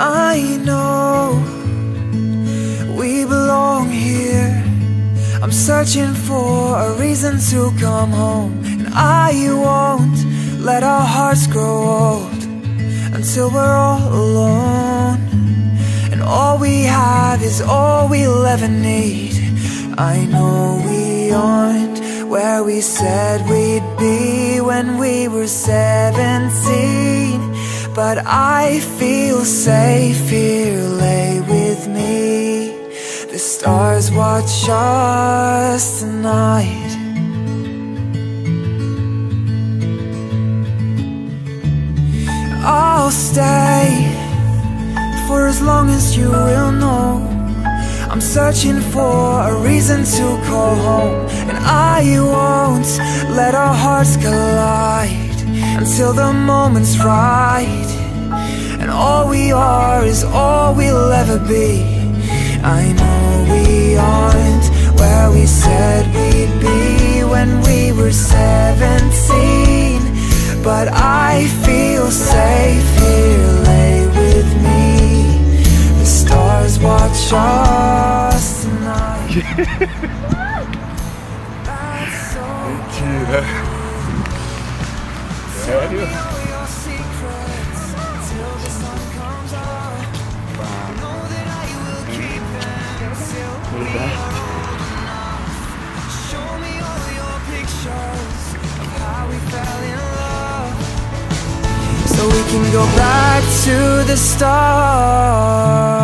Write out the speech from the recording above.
I know we belong here. I'm searching for a reason to come home And I won't let our hearts grow old Until we're all alone. And all we have is all we'll ever need. I know we aren't where we said we'd be When we were seventeen. But I feel safe here, lay with me. The stars watch us tonight. I'll stay for as long as you will know. I'm searching for a reason to call home And I won't let our hearts collide Until the moment's right. And all we are is all we'll ever be. I know we aren't where we said we'd be When we were seventeen. But I feel safe here, lay with me. The stars watch us tonight. That's so The sun comes up. Know that I will keep Show me all your pictures of how we fell in love. So we can go back to the.